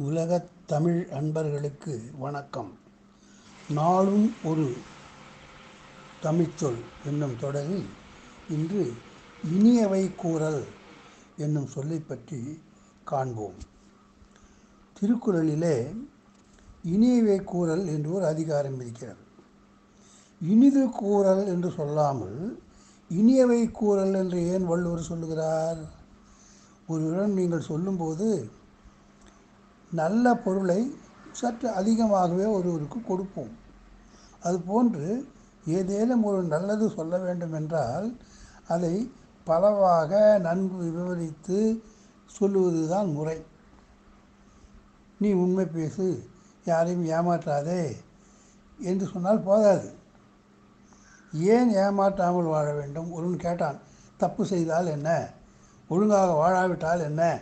உலகத் தமிழ் அன்பர்களுக்கு வணக்கம். நாளும் ஒரு தமிழ்ச்சொல் என்னும் தொடரில் இன்று இனியவை கூறல் என்னும் சொல்லைப் பற்றி காண்போம். திருக்குறளிலே இனியவை கூறல் என்று ஒரு அதிகாரம் இருக்கிறது. இனிது கூறல் என்று சொல்லாமல் இனியவை கூறல் என்று ஏன் வள்ளுவர் சொல்லுகிறார்? ஒருவரிடம் நீங்கள் சொல்லும்போது நல்ல பொருளை சற்று அதிகமாகவே ஒருவருக்கு கொடுப்போம். அதுபோன்று ஏதேனும் ஒரு நல்லது சொல்ல வேண்டும் என்றால் அதை பலவாக நன்கு விவரித்து சொல்லுவது தான் முறை. நீ உண்மை பேசு யாரையும் ஏமாற்றாதே என்று சொன்னால் போதாது. ஏன் ஏமாற்றாமல் வாழ வேண்டும்? ஒருவன் கேட்டான் தப்பு செய்தால் என்ன? ஒழுங்காக வாழாவிட்டால் என்ன?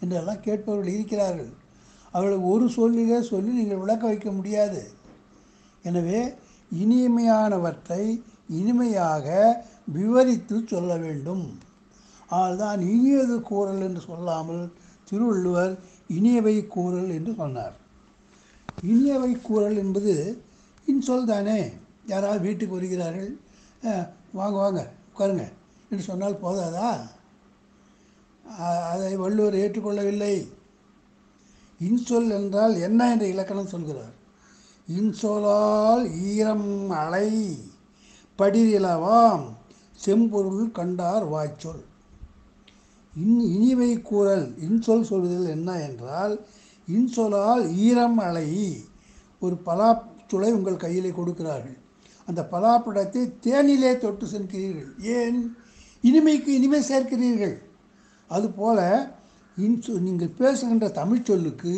என்றெல்லாம் கேட்பவர்கள் இருக்கிறார்கள். அவர்களை ஒரு சொல்லிலே சொல்லி நீங்கள் விளக்க வைக்க முடியாது. எனவே இனிமையானவற்றை இனிமையாக விவரித்து சொல்ல வேண்டும். அதுதான் இனியது கூறல் என்று சொல்லாமல் திருவள்ளுவர் இனியவை கூறல் என்று சொன்னார். இனியவை கூறல் என்பது இன்சொல் தானே? யாராவது வீட்டுக்கு வருகிறார்கள் வாங்க வாங்க உட்காருங்க என்று சொன்னால் போதாதா? அதை வள்ளுவர் ஏற்றுக்கொள்ளவில்லை. இன்சொல் என்றால் என்ன என்ற இலக்கணம் சொல்கிறார். இன்சொலால் ஈரம் அலை படிரிலவாம் செம்பொருள் கண்டார் வாய்ச்சொல். இன் இனிவை கூறல் இன்சொல் சொல்வதில் என்ன என்றால் இன்சொலால் ஈரம் அலை ஒரு பலாச்சுளை உங்கள் கையிலே கொடுக்கிறார்கள். அந்த பலாப்பழத்தை தேனிலே தொட்டு செல்கிறீர்கள். ஏன்? இனிமைக்கு இனிமை சேர்க்கிறீர்கள். அதுபோல இன்சொ நீங்கள் பேசுகின்ற தமிழ் சொல்லுக்கு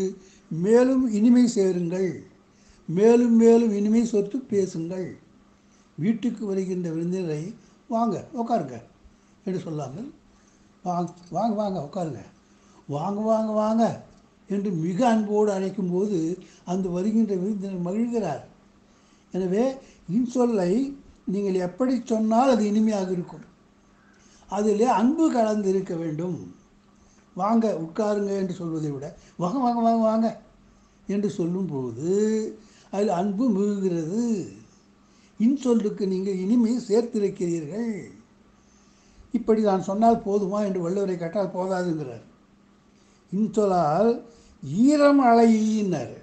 மேலும் இனிமை சேருங்கள். மேலும் மேலும் இனிமை சொத்து பேசுங்கள். வீட்டுக்கு வருகின்ற விருந்தினரை வாங்க உட்காருங்க என்று சொல்லாமல் வாங்க வாங்க வாங்க உட்காருங்க வாங்க வாங்க வாங்க என்று மிக அன்போடு அழைக்கும்போது அந்த வருகின்ற விருந்தினர் மகிழ்கிறார். எனவே இன்சொல்லை நீங்கள் எப்படி சொன்னால் அது இனிமையாக இருக்கும். அதிலே அன்பு கலந்து இருக்க வேண்டும். வாங்க உட்காருங்க என்று சொல்வதை விட வாங்க வாங்க வாங்க வாங்க என்று சொல்லும்போது அதில் அன்பு மிகுகிறது. இன்சொல்லுக்கு நீங்கள் இனிமையை சேர்த்திருக்கிறீர்கள். இப்படி நான் சொன்னால் போதுமா என்று வள்ளுவரை கேட்டால் போதாதுங்கிறார். இன்சொலால் ஈரம் அலையினர்.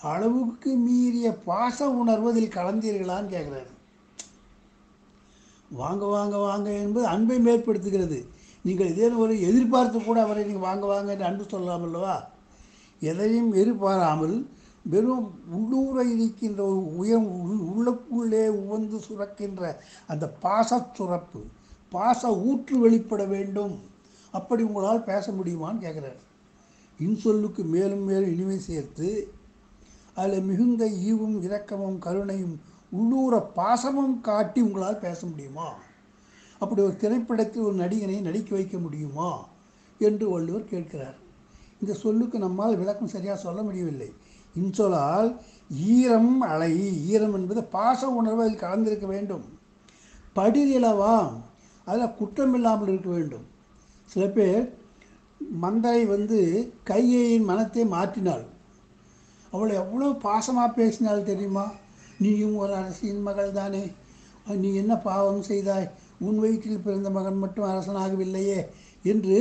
அளவுக்கு மீறிய பாச உணர்வதில் கலந்தீர்களான்னு கேட்குறாரு வாங்க வாங்க வாங்க என்பது அன்பை மேற்படுத்துகிறது. நீங்கள் இதே ஒரு எதிர்பார்த்து கூட அவரை நீங்கள் வாங்க வாங்க என்று அன்பு சொல்லலாம் அல்லவா? எதையும் எதிர்பாராமல் வெறும் உள்ளூர இருக்கின்ற ஒரு உயர் உள்- உள்ளுக்குள்ளே உவந்து சுரக்கின்ற அந்த பாச சுரப்பு பாச ஊற்று வெளிப்பட வேண்டும். அப்படி உங்களால் பேச முடியுமான்னு கேட்குறாரு. இன்சொல்லுக்கு மேலும் மேலும் இனிமை சேர்த்து அதில் மிகுந்த ஈவும் இரக்கமும் கருணையும் உள்ளூர பாசமும் காட்டி உங்களால் பேச முடியுமா? அப்படி ஒரு திரைப்படத்தில் ஒரு நடிகனை நடிக்க வைக்க முடியுமா என்று வள்ளுவர் கேட்கிறார். இந்த சொல்லுக்கு நம்மால் விளக்கம் சரியாக சொல்ல முடியவில்லை. இன்சொலால் ஈரம் அலை. ஈரம் என்பது பாச உணர்வு அதில் கலந்திருக்க வேண்டும். படிநிலவாம் அதில் குற்றம் இல்லாமல் இருக்க வேண்டும். சில பேர் மந்தரை வந்து கையையின் மனத்தை மாற்றினாள். அவளை எவ்வளோ பாசமாக பேசினாள் தெரியுமா? நீயும் ஒரு அரசியின் மகள் தானே நீ என்ன பாவம் செய்தாய்? உன் வயிற்றில் பிறந்த மகன் மட்டும் அரசனாகவில்லையே என்று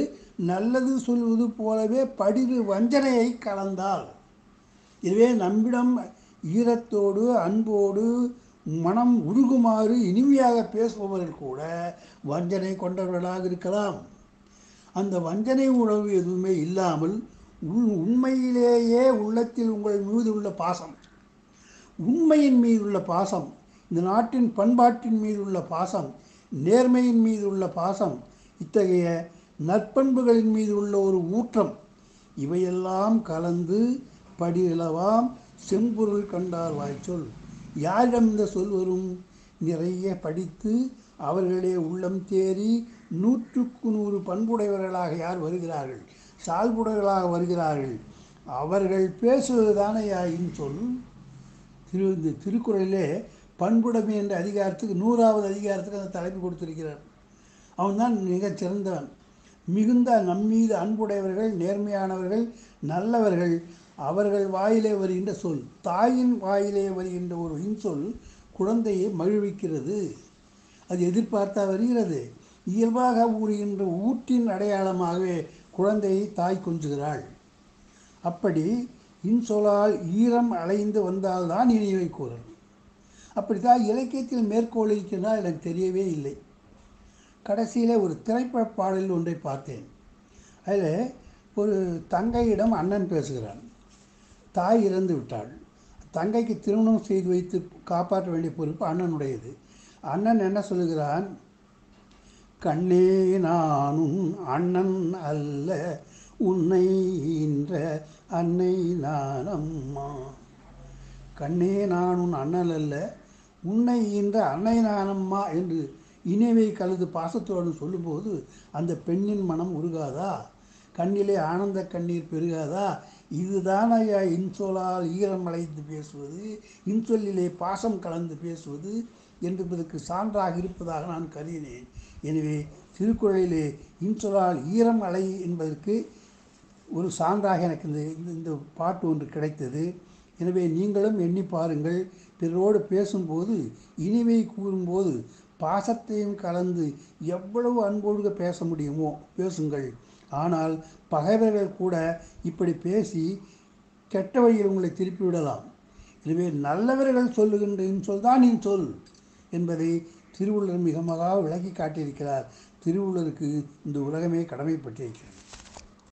நல்லது சொல்வது போலவே படிவு வஞ்சனையை கலந்தாள். எனவே நம்மிடம் ஈரத்தோடு அன்போடு மனம் உருகுமாறு இனிமையாக பேசுபவர்கள் கூட வஞ்சனை கொண்டவர்களாக இருக்கலாம். அந்த வஞ்சனை உணர்வு எதுவுமே இல்லாமல் உள் உண்மையிலேயே உள்ளத்தில் உங்கள் மீது உள்ள பாசம் உண்மையின் மீது உள்ள பாசம் இந்த நாட்டின் பண்பாட்டின் மீது உள்ள பாசம் நேர்மையின் மீது உள்ள பாசம் இத்தகைய நற்பண்புகளின் மீது உள்ள ஒரு ஊற்றம் இவையெல்லாம் கலந்து படியிலவாம் செம்பொருள் கண்டார் வாய்ச்சொல். யாரிடம் இந்த சொல் வரும்? நிறைய படித்து அவர்களே உள்ளம் தேறி நூற்றுக்கு நூறு பண்புடையவர்களாக யார் வருகிறார்கள்? சால்புடையவர்களாக வருகிறார்கள். அவர்கள் பேசுவது தானே சொல்? திரு இந்த திருக்குறளிலே பண்புடைமை என்ற அதிகாரத்துக்கு நூறாவது அதிகாரத்துக்கு அந்த தலைப்பு கொடுத்திருக்கிறார். அவன்தான் மிகச் சிறந்தவன் மிகுந்த நம்மீது அன்புடையவர்கள் நேர்மையானவர்கள் நல்லவர்கள். அவர்கள் வாயிலே வருகின்ற சொல் தாயின் வாயிலே வருகின்ற ஒரு இன்சொல் குழந்தையை மகிழ்விக்கிறது. அது எதிர்பார்த்தா வருகிறது. இயல்பாக ஊறுகின்ற ஊற்றின் அடையாளமாகவே குழந்தையை தாய் கொஞ்சுகிறாள். அப்படி இன்சொலால் ஈரம் அலைந்து வந்தால்தான் இனிவை கூறல். அப்படித்தான் இலக்கியத்தில் மேற்கோள் இருக்கிறதா எனக்கு தெரியவே இல்லை. கடைசியில் ஒரு திரைப்பட பாடல் ஒன்றை பார்த்தேன். அதில் ஒரு தங்கையிடம் அண்ணன் பேசுகிறான். தாய் இறந்து விட்டாள். தங்கைக்கு திருமணம் செய்து வைத்து காப்பாற்ற வேண்டிய பொறுப்பு அண்ணனுடையது. அண்ணன் என்ன சொல்லுகிறான்? கண்ணே நானும் அண்ணன் அல்ல. உன்னை என்ற அன்னை நான் அம்மா கண்ணே நான் உன் அல்ல. உன்னை ஈன்ற அன்னை நானம்மா என்று இணைவை கலது பாசத்தோடு சொல்லும்போது அந்த பெண்ணின் மனம் உருகாதா? கண்ணிலே ஆனந்த கண்ணீர் பெருகாதா? இதுதான் ஐயா இன்சொலால் ஈரம் அழைத்து பேசுவது இன்சொல்லிலே பாசம் கலந்து பேசுவது என்பதற்கு சான்றாக இருப்பதாக நான் கருதினேன். எனவே திருக்குறளிலே இன்சொலால் ஈரம் அலை என்பதற்கு ஒரு சான்றாக எனக்கு இந்த இந்த- இந்த பாட்டு ஒன்று கிடைத்தது. எனவே நீங்களும் எண்ணி பாருங்கள். பிறரோடு பேசும்போது இனிமை கூறும்போது பாசத்தையும் கலந்து எவ்வளவு அன்போடு பேச முடியுமோ பேசுங்கள். ஆனால் பகைவர்கள் கூட இப்படி பேசி கெட்ட வழியில் உங்களை திருப்பி விடலாம். எனவே நல்லவர்கள் சொல்லுகின்ற இன்சொல் தான் இன்சொல் என்பதை திருவள்ளுவர் மிக மகா விளக்கி காட்டியிருக்கிறார். திருவள்ளுவருக்கு இந்த உலகமே கடமைப்பட்டிருக்கிறது.